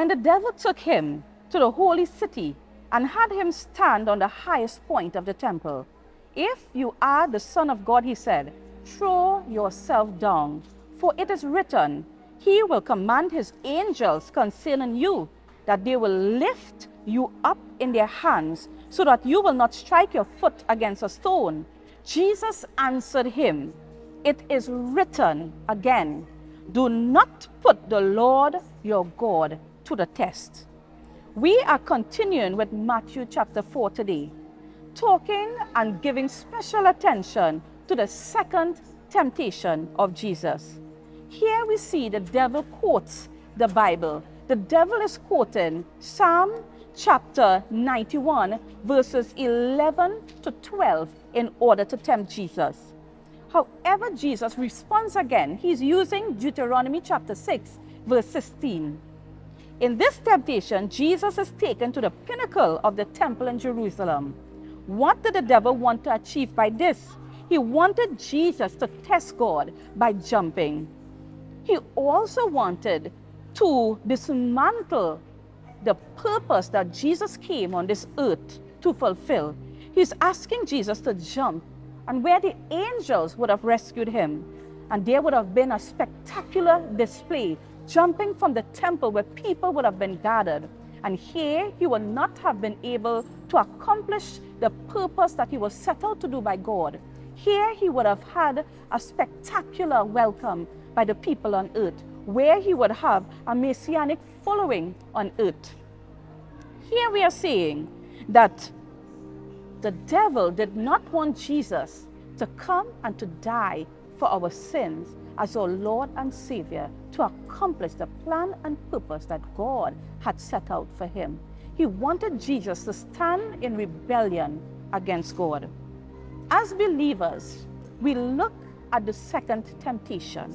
Then the devil took him to the holy city and had him stand on the highest point of the temple. If you are the Son of God, he said, throw yourself down, for it is written, He will command His angels concerning you, that they will lift you up in their hands, so that you will not strike your foot against a stone. Jesus answered him, It is written again, Do not put the Lord your God to the test. We are continuing with Matthew chapter 4 today, talking and giving special attention to the second temptation of Jesus. Here we see the devil quotes the Bible. The devil is quoting Psalm chapter 91, verses 11 to 12, in order to tempt Jesus. However, Jesus responds again. He's using Deuteronomy chapter 6, verse 16. In this temptation, Jesus is taken to the pinnacle of the temple in Jerusalem. What did the devil want to achieve by this? He wanted Jesus to test God by jumping. He also wanted to dismantle the purpose that Jesus came on this earth to fulfill. He's asking Jesus to jump, and where the angels would have rescued him, and there would have been a spectacular display jumping from the temple where people would have been gathered. And here he would not have been able to accomplish the purpose that he was set out to do by God. Here he would have had a spectacular welcome by the people on earth, where he would have a messianic following on earth. Here we are seeing that the devil did not want Jesus to come and to die for our sins as our Lord and Savior to accomplish the plan and purpose that God had set out for him. He wanted Jesus to stand in rebellion against God. As believers, we look at the second temptation.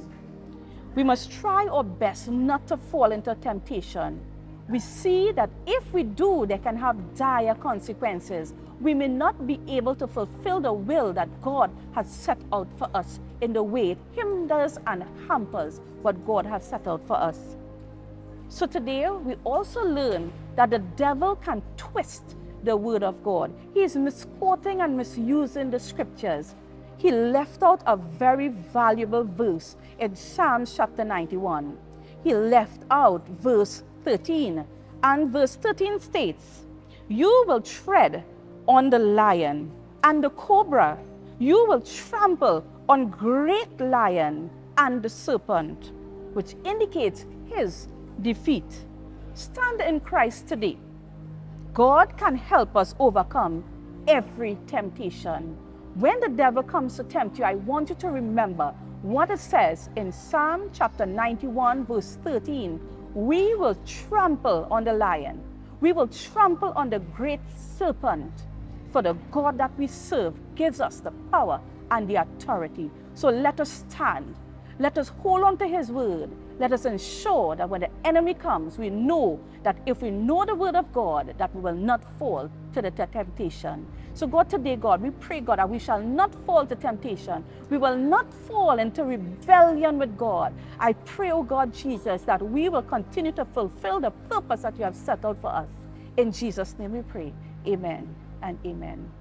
We must try our best not to fall into temptation. We see that if we do, they can have dire consequences. We may not be able to fulfill the will that God has set out for us in the way it hinders and hampers what God has set out for us. So today, we also learn that the devil can twist the word of God. He is misquoting and misusing the scriptures. He left out a very valuable verse in Psalms chapter 91. He left out verse 13. And verse 13 states, You will tread on the lion and the cobra. You will trample on great lion and the serpent, which indicates his defeat. Stand in Christ today. God can help us overcome every temptation. When the devil comes to tempt you, I want you to remember what it says in Psalm chapter 91, verse 13. We will trample on the lion, we will trample on the great serpent. For the God that we serve gives us the power and the authority. So let us stand. Let us hold on to his word let us ensure that when the enemy comes, we know that if we know the word of God, that we will not fall to the temptation. So God, today, God, we pray, God, that we shall not fall to temptation. We will not fall into rebellion with God. I pray, oh God, Jesus, that we will continue to fulfill the purpose that you have set out for us. In Jesus' name we pray. Amen and amen.